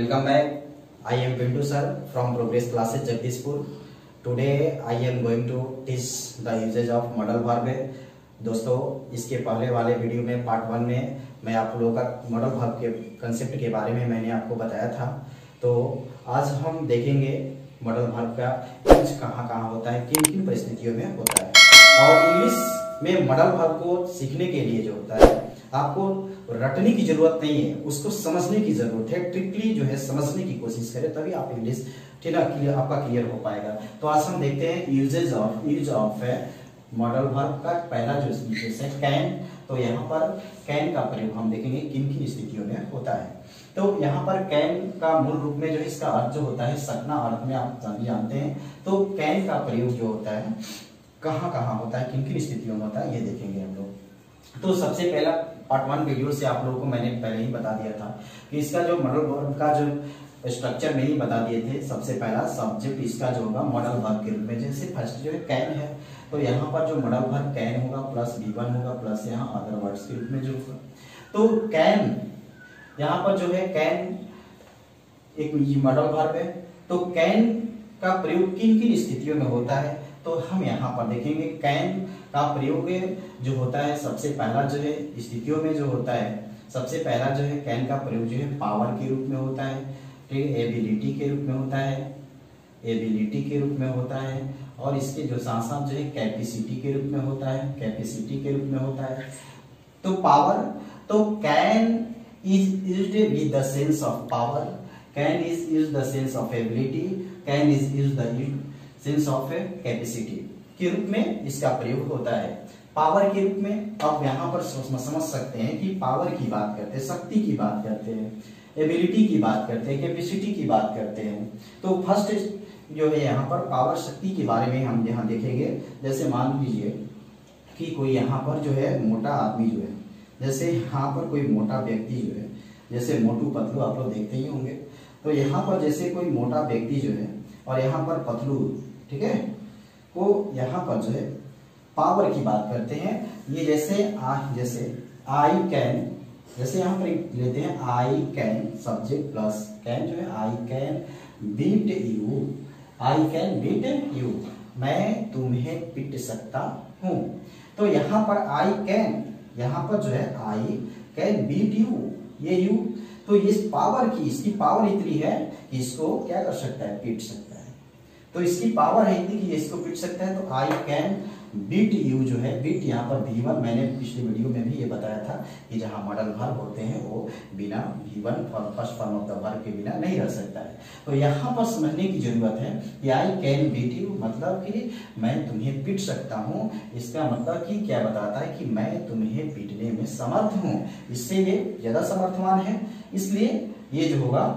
Welcome back. I am Pintu sir, from Progress Classes, Jagdishpur. Today, I am going to teach the usage of modal verb. दोस्तों, इसके पहले वाले video में part one में, मैं आप लोगों का मॉडल वर्ब के कंसेप्ट के बारे में मैंने आपको बताया था तो आज हम देखेंगे मॉडल वर्ब का यूज़ कहाँ कहाँ होता है, किन किन परिस्थितियों में होता है और इंग्लिश में मॉडल वर्ब को सीखने के लिए जो होता है आपको रटने की ज़रूरत नहीं है, उसको समझने की ज़रूरत है, ट्रिकली जो है समझने की कोशिश करें, तभी आप इंग्लिश ठीक है क्लियर आपका क्लियर हो पाएगा। तो आज हम देखते हैं uses of use of modal verb का पहला जो है कैन तो यहाँ पर कैन का प्रयोग हम देखेंगे किन किन स्थितियों में होता है। तो यहाँ पर कैन का मूल रूप में जो इसका अर्थ जो होता है, सकना अर्थ में आप जानते हैं। तो कैन का प्रयोग जो होता है कहाँ कहाँ होता है किन किन स्थितियों में होता है, ये देखेंगे हम लोग। तो सबसे पहला पार्ट वन वीडियो से आप लोगों को मैंने पहले ही बता दिया था कि इसका जो मॉडल वर्ब का जो स्ट्रक्चर में ही बता दिए थे, सबसे पहला सब्जेक्ट इसका जो होगा मॉडल वर्ब के रूप में। जैसे फ़र्स्ट जो है कैन है तो यहाँ पर जो मॉडल वर्ब कैन होगा प्लस बी वन होगा प्लस यहाँ अदर वर्ड्स के रूप में जो होगा। तो कैन यहाँ पर जो है कैन एक मॉडल वर्ब है। तो कैन का प्रयोग किन किन स्थितियों में होता है? तो हम यहाँ पर देखेंगे कैन का प्रयोग जो होता है सबसे पहला जो है, स्थितियों में जो होता है, सबसे पहला जो है कैन का प्रयोग जो है पावर के रूप में होता है, ठीक है, एबिलिटी के रूप में होता है, एबिलिटी के रूप में होता है, और इसके जो साथ साथ जो है कैपेसिटी के रूप में होता है, कैपेसिटी के रूप में होता है। तो पावर तो can is used with the sense of power, can is use the sense of ability, can is use the sense of capacity के रूप में इसका प्रयोग होता है। पावर के रूप में अब यहाँ पर समझ सकते हैं कि पावर की बात करते हैं, शक्ति की बात करते हैं एबिलिटी की बात करते हैं कैपेसिटी की बात करते हैं। तो फ़र्स्ट जो है यहाँ पर पावर शक्ति के बारे में हम यहाँ देखेंगे। जैसे मान लीजिए कि कोई यहाँ पर जो है मोटा आदमी जो है, जैसे यहाँ पर कोई मोटा व्यक्ति जो है, जैसे मोटू पतलू आप लोग देखते ही होंगे। तो यहाँ पर जैसे कोई मोटा व्यक्ति जो है और यहाँ पर पतलू ठीक है? को यहाँ पर जो है पावर की बात करते हैं। ये जैसे आ, जैसे आई कैन जैसे यहाँ पर लेते हैं I can subject plus can जो है I can beat you I can beat you मैं तुम्हें पीट सकता हूँ। तो यहाँ पर आई कैन यहाँ पर जो है आई कैन बीट यू ये यू तो इस पावर की, इसकी पावर इतनी है कि इसको क्या कर सकता है, पीट सकता है। तो इसकी पावर है इतनी कि इसको पीट सकता है। तो आई कैन बीट यू जो है बीट यहाँ पर भी वन मैंने पिछले वीडियो में भी ये बताया था कि जहाँ मॉडल वर्ब होते हैं, वो बिना भी one first form of the verb के बिना नहीं रह सकता है। तो यहाँ पर समझने की ज़रूरत है कि आई कैन बीट यू मतलब कि मैं तुम्हें पीट सकता हूँ। इसका मतलब कि क्या बताता है कि मैं तुम्हें पीटने में समर्थ हूँ। इससे ये ज़्यादा समर्थवान है। इसलिए ये जो होगा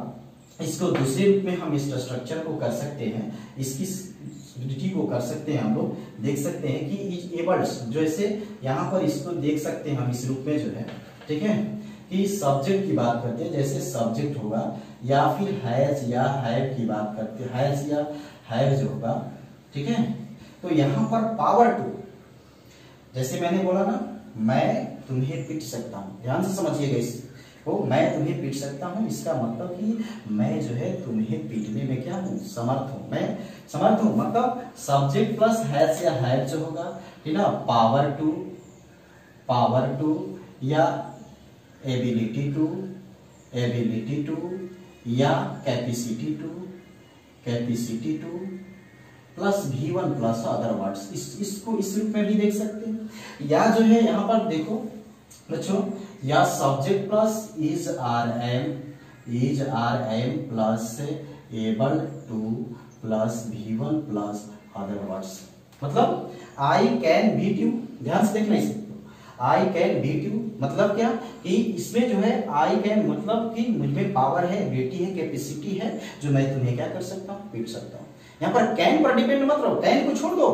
इसको दूसरे रूप में हम इस स्ट्रक्चर को कर सकते हैं, इसकी को कर सकते हैं हम लोग। देख सकते हैं कि इज़ एबल्स जैसे यहाँ पर इसको देख सकते हैं हम इस रूप में जो है, ठीक है? कि सब्जेक्ट की बात करते हैं, जैसे सब्जेक्ट होगा या फिर हैज़ या हैव की बात करते हैं हैज़ या हैव जो होगा, ठीक है? तो यहाँ पर पावर टू जैसे मैंने बोला ना, मैं तुम्हें पिट सकता हूँ। ध्यान से समझिएगा इस। तो मैं तुम्हें पीट सकता हूँ। इसका मतलब कि मैं जो है तुम्हें पीटने में क्या हूँ? समर्थ हूँ। मैं समर्थ हूँ। मतलब सब्जेक्ट प्लस हैज़ या हैज़ जो होगा ठीक ना? पावर टू पावर टू या एबिलिटी टू एबिलिटी टू या capacity to capacity to plus B one plus other words इस, इसको इस रूप में भी देख सकते हैं। या जो है, यहाँ पर देखो बच्चों, या subject plus is are am is are am plus able to plus V one plus other words मतलब आई कैन बीट यू ध्यान से देखना इसे। आई कैन बीट यू मतलब क्या? कि इसमें जो है आई कैन मतलब कि मुझमें पावर है बेटी है कैपेसिटी है, जो मैं तुम्हें क्या कर सकता हूँ? पीट सकता हूँ। यहाँ पर कैन पर डिपेंड मत रहो। कैन को छोड़ दो।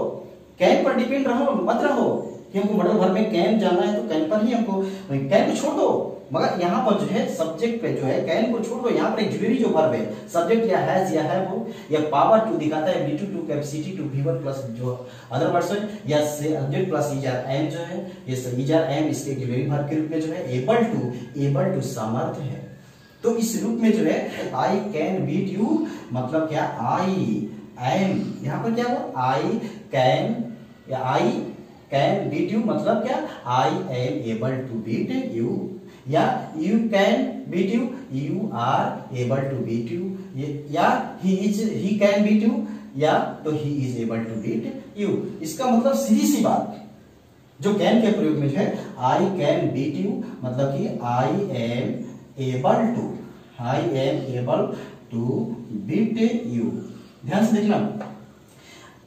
कैन पर डिपेंड रहो, मत रहो। कि हमको मॉडल भर में कैन जाना है तो कैन पर ही हमको कैन को छोड़ दो। मगर यहाँ पर जो है सब्जेक्ट पे जो है कैन को छोड़ दो। यहाँ पर एक ज्वेलरी जो वर्ब है सब्जेक्ट या हैज़ या है वो या पावर टू दिखाता है to to capacity to V one plus जो अदर पर्सन या subject plus is are am जो है, ये इजर एम इसके ज्वेलरी वर्ब के रूप में जो है एबल टू एबल टू समर्थ है। तो इस रूप में जो है आई कैन बीट यू मतलब क्या? आई एम यहाँ पर क्या हुआ? आई कैन या आई कैन बीट यू मतलब क्या? I am able to beat you या you can beat you you are able to beat you, या he is he can beat you या तो he is able to beat you इसका मतलब सीधी सी बात, जो कैन के प्रयोग में है आई कैन बीट यू मतलब कि I am able to I am able to beat you ध्यान से देखना।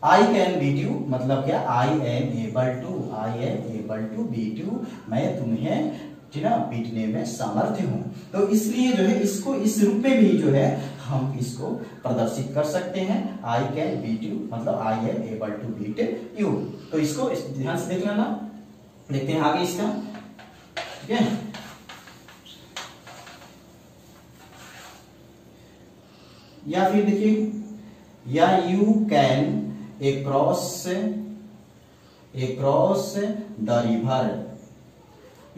आई कैन बीट यू मतलब क्या? I am able to I am able to beat you मैं तुम्हें ना पीटने में सामर्थ्य हूँ। तो इसलिए जो है, इसको इस रूप में भी जो है, हम इसको प्रदर्शित कर सकते हैं। आई कैन बीट यू मतलब I am able to beat you तो इसको ध्यान से देख लेना। देखते हैं आगे इसका। ठीक है? या फिर देखिए, या you can a cross a cross the river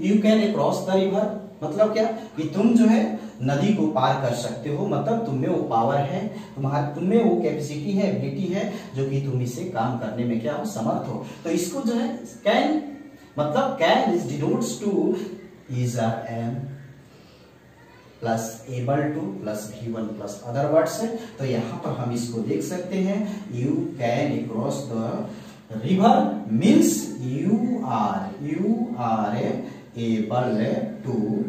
you can a cross the river मतलब क्या? कि तुम जो है नदी को पार कर सकते हो। मतलब तुम में वो पावर है, तुम्हारे तुम में वो कैपेसिटी है एबिलिटी है, जो कि तुम इसे काम करने में क्या हो? समर्थ हो। तो इसको जो है कैन मतलब can is denotes to is are am plus able to plus V one plus other words है तो यहाँ पर हम इसको देख सकते हैं you can cross the river means you are you are able to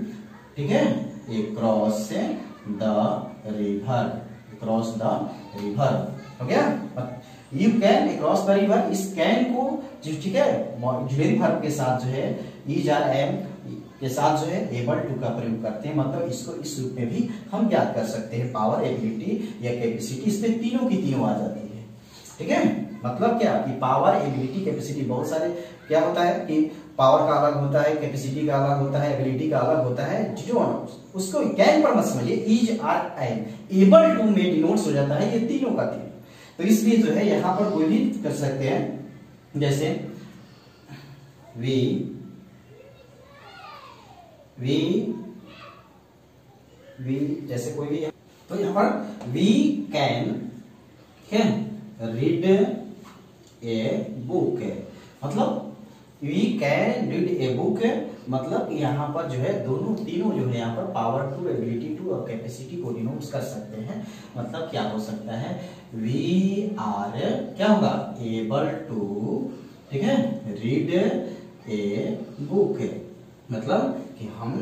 ठीक है cross the river cross the river हो गया? You can cross the river इस कैन को, ठीक है के साथ जो है इज़ आर एम के साथ जो है एबल टू का प्रयोग करते हैं। मतलब इसको इस रूप में भी हम याद कर सकते हैं। पावर एबिलिटी या कैपेसिटी इसमें तीनों की तीनों आ जाती है। ठीक है? मतलब क्या? कि पावर एबिलिटी कैपेसिटी बहुत सारे क्या होता है? कि पावर का अलग होता है कैपेसिटी का अलग होता है एबिलिटी का अलग होता है, जो उसको कैन पर मत समझिए is are am able to में डिनोट्स हो जाता है, ये तीनों का तीनों। तो इसलिए जो है, यहाँ पर कोई भी कर सकते हैं। जैसे वी वी वी जैसे कोई भी है। तो यहाँ पर we can can read a book मतलब we can read a book मतलब यहाँ पर जो है दोनों तीनों जो है यहाँ पर पावर टू एबिलिटी टू और कैपेसिटी को डिनोट कर सकते हैं। मतलब क्या हो सकता है? वी आर क्या होगा? एबल टू ठीक है? रीड ए बुक मतलब कि हम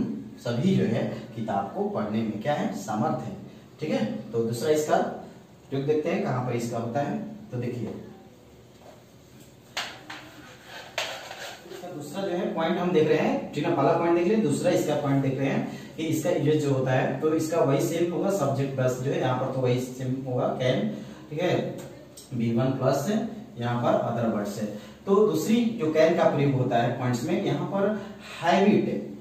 सभी जो है किताब को पढ़ने में क्या है, समर्थ है। ठीक है? तो दूसरा इसका ट्रिक देखते हैं कहाँ पर इसका होता है। तो देखिए। दूसरा जो है पॉइंट हम देख रहे हैं, ठीक है, पहला पॉइंट देख रहे हैं दूसरा इसका पॉइंट देख रहे हैं कि इसका यूज़ जो होता है तो इसका वही सेम होगा सब्जेक्ट प्लस जो है, यहाँ पर तो वही सेम होगा कैन ठीक है? बी वन प्लस यहाँ पर अदर वर्ड्स है। तो दूसरी जो कैन का प्रयोग होता है पॉइंट्स में, यहाँ पर हैबिट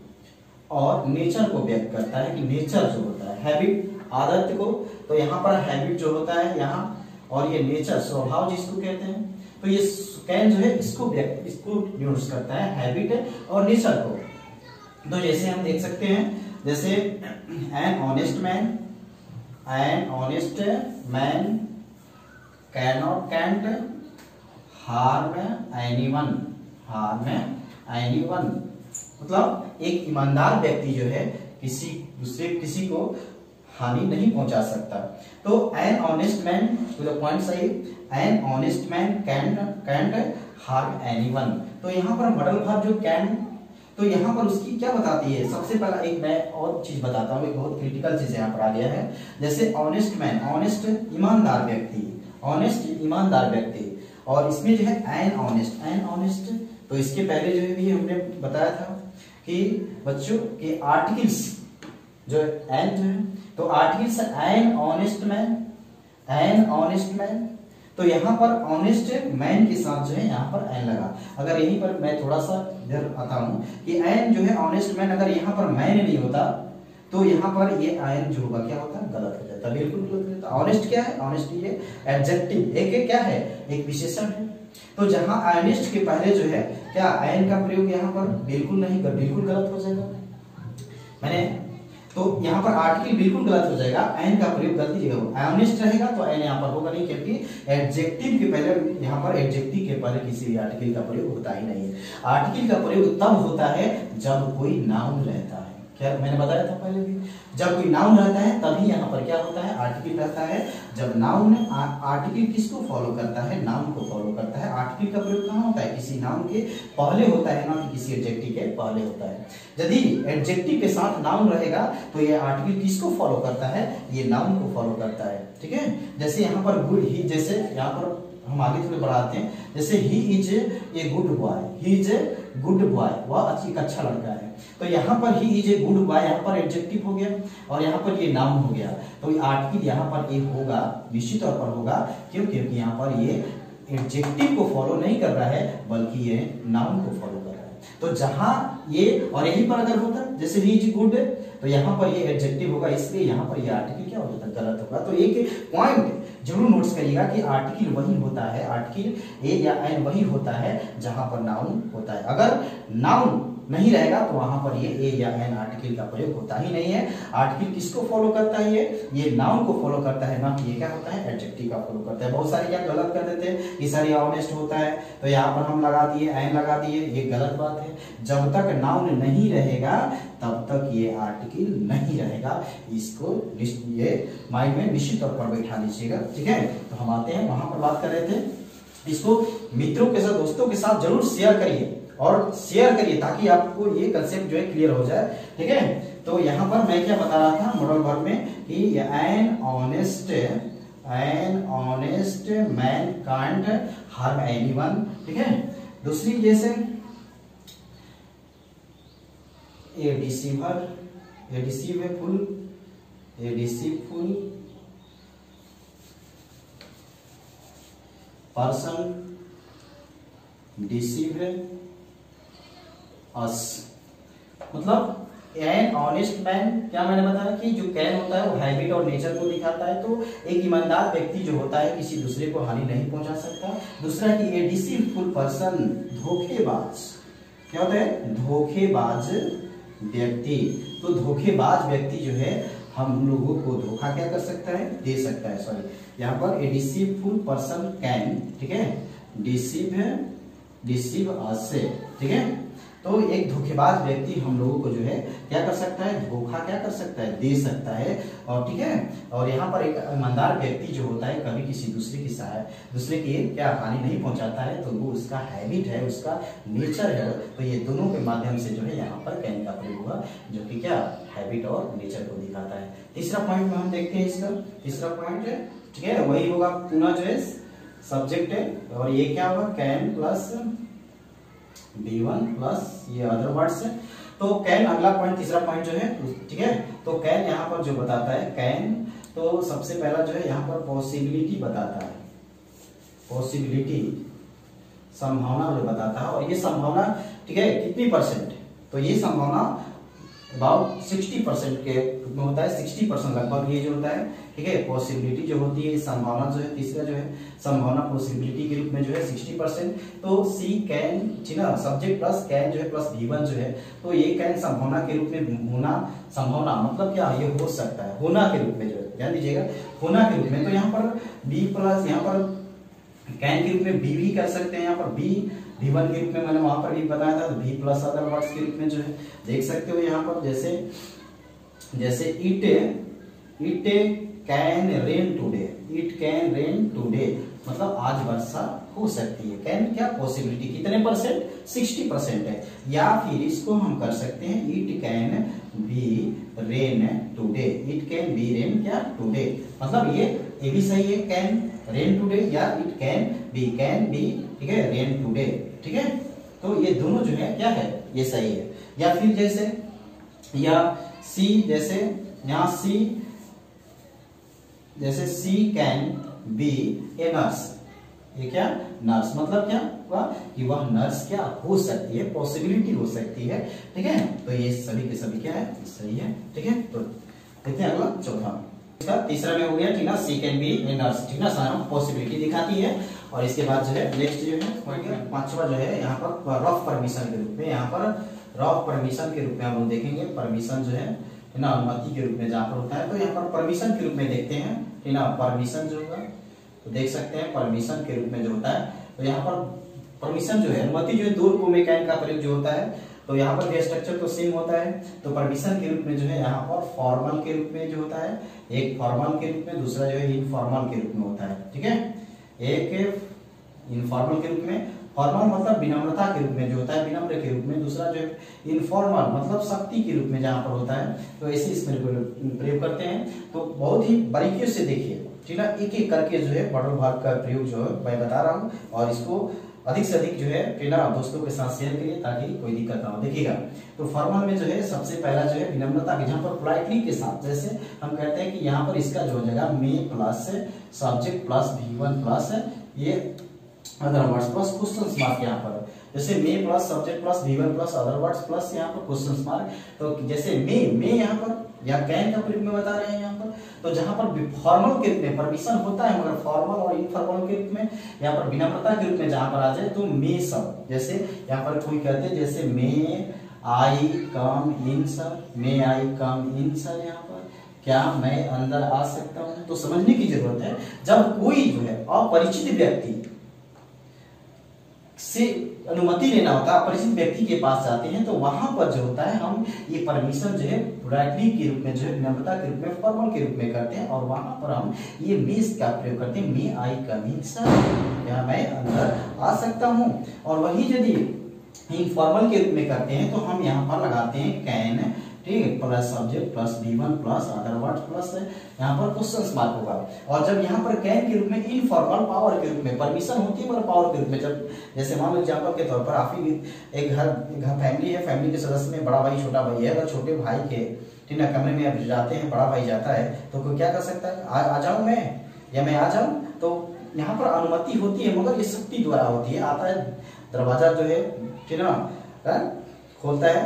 और नेचर को व्यक्त करता है कि नेचर जो होता है। हैबिट आदत को तो यहाँ पर हैबिट जो होता है, यहाँ, और ये नेचर स्वभाव जिसको कहते हैं तो ये कैन जो है, इसको व्यक्त, इसको यूज़ करता है हैबिट और नेचर को। तो जैसे हम देख सकते हैं, जैसे an honest man an honest man cannot can't harm anyone harm anyone मतलब एक ईमानदार व्यक्ति जो है, किसी दूसरे, किसी को हानि नहीं पहुँचा सकता। तो an honest man to the point सही an honest man can can't harm anyone तो यहाँ पर मॉडल भाव जो कैन तो यहाँ पर उसकी क्या बताती है? सबसे पहला एक मैं और चीज़ बताता हूँ, एक बहुत क्रिटिकल चीज़ यहाँ पर आ गया है। जैसे ऑनेस्ट मैन ऑनेस्ट ईमानदार व्यक्ति ऑनेस्ट ईमानदार व्यक्ति। और इसमें जो है एन ऑनेस्ट एन ऑनेस्ट तो इसके पहले जो है भी हमने बताया था कि बच्चों, के आर्टिकल्स जो एन जो है तो articles an honest man an honest man तो यहाँ पर ऑनेस्ट मैन के साथ जो है, यहाँ पर एन लगा। अगर यहीं पर मैं थोड़ा सा इधर आता हूँ कि एन जो है ऑनेस्ट मैन अगर यहाँ पर मैन नहीं होता तो यहाँ पर ये आयन जो होगा, क्या होता है? गलत हो जाता बिल्कुल गलत हो जाता ऑनेस्ट क्या है? ऑनेस्ट ये एडजेक्टिव एक क्या है? एक विशेषण है। तो जहाँ आयनिस्ट के पहले जो है, क्या आयन का प्रयोग यहाँ पर बिल्कुल नहीं बिल्कुल गलत हो जाएगा? मैंने तो यहाँ पर आर्टिकल बिल्कुल गलत हो जाएगा एन का प्रयोग गलती जगह होगा। ऑनेस्ट रहेगा तो एन यहाँ पर होगा नहीं क्योंकि एडजेक्टिव के पहले, यहाँ पर एडजेक्टिव के पहले किसी भी आर्टिकल का प्रयोग होता ही नहीं है। आर्टिकल का प्रयोग तब होता है जब कोई नाउन रहता है क्या मैंने बताया था पहले भी? जब कोई नाउन रहता है, तभी यहाँ पर क्या होता है? आर्टिकल रहता है। जब नाउन आर्टिकल किसको फॉलो करता है? नाउन को फॉलो करता है। आर्टिकल का प्रयोग कहाँ होता है? किसी नाउन के पहले होता है, ना कि किसी एडजेक्टिव के पहले होता है। यदि एडजेक्टिव के साथ नाउन रहेगा तो ये आर्टिकल किसको फॉलो करता है? ये नाउन को फॉलो करता है। ठीक है? जैसे यहाँ पर गुड ही जैसे यहाँ पर हम आगे थोड़े बढ़ाते हैं। जैसे he is a good boy he is a good boy वह अच्छी अच्छा लड़का है। तो यहाँ पर he is a good boy यहाँ पर एडजेक्टिव हो गया और यहाँ पर ये नाउन हो गया। तो आर्टिकल यहाँ पर एक होगा, निश्चित तौर पर होगा, क्यों? क्योंकि यहाँ पर ये एडजेक्टिव को फॉलो नहीं कर रहा है, बल्कि ये नाउन को फॉलो कर रहा है। तो जहाँ ये, और यहीं पर अगर होता, जैसे ही इज़ गुड तो यहाँ पर ये एडजेक्टिव होगा, इसलिए यहाँ पर ये आर्टिकल क्या हो जाता, गलत होगा। तो एक पॉइंट ज़रूर नोट्स करिएगा कि आर्टिकल वही होता है आर्टिकल ए या एन वही होता है जहाँ पर नाउन होता है। अगर नाउन नहीं रहेगा तो वहाँ पर ये ए या एन आर्टिकल का प्रयोग होता ही नहीं है। आर्टिकल किसको फॉलो करता है ये? ये नाउन को फॉलो करता है। ना कि ये क्या होता है? एडजेक्टिव का फॉलो करता है। बहुत सारे क्या गलत कर देते हैं? कि सर ये ऑनेस्ट होता है। तो यहाँ पर हम लगा दिए एन लगा दिए। ये गलत बात है। जब तक नाउन नहीं रहेगा, तब तक ये आर्टिकल नहीं रहेगा। इसको ये माइंड में निश्चित तौर पर बैठा लीजिएगा। ठीक है? तो हम आते हैं। वहाँ पर बात कर रहे थे। इसको मित्रों के साथ, दोस्तों के साथ ज़रूर शेयर करिए। और शेयर करिए ताकि आपको ये कंसेप्ट जो है क्लियर हो जाए। ठीक है? तो यहाँ पर मैं क्या बता रहा था मॉडल वर्ब में कि an honest an honest man can't harm anyone ठीक है? दूसरी जैसे a deceiver a deceitful a person deceive us मतलब एन ऑनेस्ट मैन क्या मैंने बताया कि जो कैन होता है, वो हैबिट और नेचर को दिखाता है तो एक ईमानदार व्यक्ति जो होता है, किसी दूसरे को हानि नहीं पहुँचा सकता। दूसरा कि ए पर्सन धोखेबाज। क्या होता है? धोखेबाज व्यक्ति। तो धोखेबाज व्यक्ति जो है, हम लोगों को धोखा क्या कर सकता है? दे सकता है सॉरी यहाँ पर ए डिसीवफुल पर्सन कैन ठीक है? डिसीव डिसीव अस ठीक है? तो एक धोखेबाज व्यक्ति हम लोगों को जो है, क्या कर सकता है? धोखा क्या कर सकता है? दे सकता है। और ठीक है? और यहाँ पर एक ईमानदार व्यक्ति जो होता है, कभी किसी दूसरे की सहाय, दूसरे की क्या हानि नहीं पहुंचाता है तो वो उसका हैबिट है, उसका नेचर है। तो ये दोनों के माध्यम से जो है, यहाँ पर कैन का प्रयोग हुआ, जो कि क्या हैबिट और नेचर को दिखाता है। तीसरा पॉइंट में हम देखते हैं इसका। तीसरा पॉइंट है, ठीक है? वही होगा पुनः जो है सब्जेक्ट है। और ये क्या होगा? Can plus B one plus ये अदर वर्ड्स है। तो कैन अगला पॉइंट तीसरा पॉइंट जो है, ठीक है? तो कैन यहाँ पर जो बताता है कैन तो सबसे पहला जो है यहाँ पर पॉसिबिलिटी बताता है। पॉसिबिलिटी संभावना जो बताता है, और ये संभावना, ठीक है, कितनी परसेंट तो ये संभावना अबाउट सिक्सटी परसेंट के में होता है सिक्सटी परसेंट लगभग ये जो होता है, ठीक है पॉसिबिलिटी जो होती है संभावना जो है, तीसरा जो है, संभावना पॉसिबिलिटी के रूप में जो है सिक्सटी परसेंट तो सी कैन ठीक है सब्जेक्ट प्लस कैन जो है प्लस वन जो है तो ये कैन संभावना के रूप में होना संभावना मतलब क्या, ये हो सकता है, होना के रूप में जो है, ध्यान दीजिएगा, होना के रूप में। तो यहाँ पर बी प्लस यहाँ पर कैन के रूप में बी भी कर सकते हैं, यहाँ पर बी वी वन के रूप में मैंने वहाँ पर भी बताया था वी प्लस अदर वर्ड्स के रूप में जो है, देख सकते हो यहाँ पर, जैसे जैसे it it can rain today it can rain today. मतलब आज वर्षा हो सकती है। कैन क्या? पॉसिबिलिटी कितने परसेंट सिक्सटी परसेंट है। या फिर इसको हम कर सकते हैं it can be rain today. It can be rain क्या? टूडे। मतलब ये ये भी सही है, कैन रेन टूडे या it can be can be ठीक है, रेन टूडे, ठीक है? तो ये दोनों जो है, क्या है? ये सही है। या फिर जैसे, या सी जैसे, यहाँ सी जैसे she can be a nurse ये क्या? नर्स मतलब क्या हुआ? कि वह नर्स क्या हो सकती है पॉसिबिलिटी हो सकती है, ठीक है? तो ये सभी के सभी क्या है? सही है, ठीक है? तो देखते हैं अगला, चौथा। इसका तीसरा में हो गया, ठीक ना? She can be a nurse ठीक ना? सारा पॉसिबिलिटी दिखाती है। और इसके बाद जो है नेक्स्ट जो है पांचवा जो है, यहाँ पर रफ परमिशन के रूप में, यहाँ पर रफ परमिशन के रूप में हम लोग देखेंगे। परमिशन जो है ना अनुमति के रूप में जहाँ पर होता है। तो यहाँ पर परमिशन के रूप में देखते हैं। है ना परमिशन जो होगा तो देख सकते हैं परमिशन के रूप में जो होता है। तो यहाँ पर परमिशन जो है, अनुमति जो है, दो रूपों में कैन का प्रयोग जो होता है तो यहाँ पर स्ट्रक्चर तो सेम होता है। तो परमिशन के रूप में जो है, यहाँ पर फॉर्मल के रूप में जो होता है, एक फॉर्मल के रूप में, दूसरा जो है इनफॉर्मल के रूप में होता है। ठीक है? एक इनफॉर्मल के रूप में फॉर्मल मतलब विनम्रता के रूप में जो होता है, विनम्र के रूप में। दूसरा जो है इनफॉर्मल मतलब शक्ति के रूप में जहाँ पर होता है तो ऐसे इसमें प्रयोग करते हैं। तो बहुत ही बारीकियों से देखिए, ठीक है? एक एक करके जो है बड़ो भाग का प्रयोग जो है, मैं बता रहा हूँ। और इसको अधिक से अधिक जो है ट्रेनर दोस्तों के साथ शेयर करिए, ताकि कोई दिक्कत ना हो। देखिएगा तो फॉर्मल में जो है, सबसे पहला जो है, विनम्रता के, जहाँ पर पोलाइटली के साथ, जैसे हम कहते हैं कि यहाँ पर इसका जो जगह may plus subject plus V one plus ये other words plus question mark यहाँ पर। जैसे may plus subject plus V one plus other words plus यहाँ पर क्वेश्चन मार्क तो जैसे मे मे यहाँ पर या कैन का प्रयोग में बता रहे हैं यहाँ पर। तो जहाँ पर फॉर्मल के रूप में परमिशन होता है, मगर फॉर्मल और इनफॉर्मल के रूप में यहाँ पर विनम्रता के रूप में जहाँ पर आ जाए तो मे सब जैसे यहाँ पर कोई कहते हैं, जैसे मे आई कम इन सर मे आई कम इन सर यहाँ पर। क्या मैं अंदर आ सकता हूँ? तो समझने की ज़रूरत है, जब कोई जो है अपरिचित व्यक्ति से अनुमति लेना होता है। परिचित व्यक्ति के पास जाते हैं तो वहाँ पर जो होता है, हम ये परमिशन जो है के रूप में जो है, विनम्रता के रूप में फॉर्मल के रूप में करते हैं, और वहाँ पर हम ये मेस का प्रयोग करते हैं। मे आई कम सर या मैं अंदर आ सकता हूँ? और वही यदि इनफॉर्मल के रूप में करते हैं तो हम यहाँ पर लगाते हैं कैन ठीक है? Plus subject plus B one plus other word plus यहाँ पर क्वेश्चन मार्क होगा। और जब यहाँ पर कैन के रूप में इनफॉर्मल पावर के रूप में परमिशन होती है पावर के रूप में। जब जैसे मान लो एग्ज़ाम्पल के तौर पर आप ही एक घर घर फैमिली है फैमिली के सदस्य में बड़ा भाई छोटा भाई है अगर छोटे भाई के ठीक है कमरे में जाते हैं बड़ा भाई जाता है तो कोई क्या कर सकता है? आ, आ जाऊँ मैं? या मैं आ जाऊँ? तो यहाँ पर अनुमति होती है मगर ये शक्ति द्वारा होती है। आता है दरवाज़ा जो है ठीक है ना खोलता है।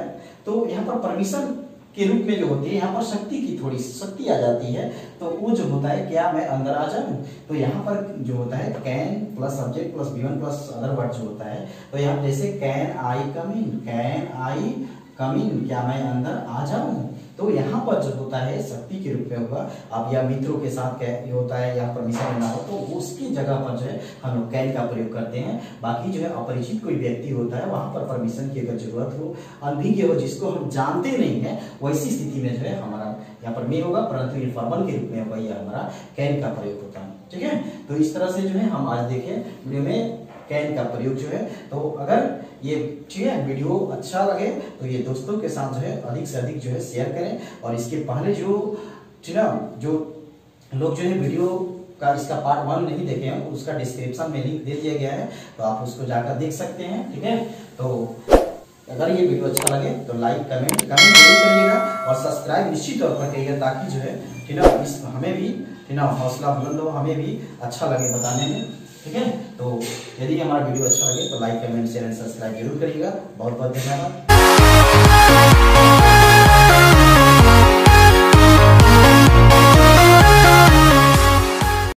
तो यहाँ पर परमिशन के रूप में जो होती है, यहाँ पर शक्ति की थोड़ी शक्ति आ जाती है तो वो जो होता है, क्या मैं अंदर आ जाऊँ? तो यहाँ पर जो होता है can plus subject plus B one plus other word जो होता है तो यहाँ जैसे can I come in can I come इन क्या मैं अंदर आ जाऊँ? तो यहाँ पर जो होता है शक्ति के रूप में होगा, अब या मित्रों के साथ क्या होता है, या परमिशन लेना हो तो उसकी जगह पर जो है हम लोग कैन का प्रयोग करते हैं। बाकी जो है अपरिचित कोई व्यक्ति होता है, वहाँ पर परमिशन की अगर ज़रूरत हो, अनभिज्ञ हो, जिसको हम जानते नहीं है, वैसी स्थिति में जो है हमारा यहाँ पर मे होगा, परंतु इनफॉर्मल के रूप में होगा यह हमारा कैन का प्रयोग होता है। ठीक है? तो इस तरह से जो है हम आज देखें, वीडियो में कैन का प्रयोग जो है तो अगर ये ठीक है, वीडियो अच्छा लगे तो ये दोस्तों के साथ जो है, अधिक से अधिक जो है शेयर करें। और इसके पहले जो, ठीक है जो लोग जो है, वीडियो का इसका पार्ट वन नहीं देखे हैं, उसका डिस्क्रिप्शन में लिंक दे दिया गया है तो आप उसको जाकर देख सकते हैं, ठीक है? तो अगर ये वीडियो अच्छा लगे तो लाइक कमेंट कमेंट ज़रूर करिएगा, और सब्सक्राइब निश्चित तौर पर करिएगा, ताकि जो है, ठीक इस हमें भी, ठीक है हौसला बुलंद हो, हमें भी अच्छा लगे बताने में। ठीक है? तो यदि हमारा वीडियो अच्छा लगे तो like comment share and subscribe ज़रूर करिएगा। बहुत बहुत धन्यवाद।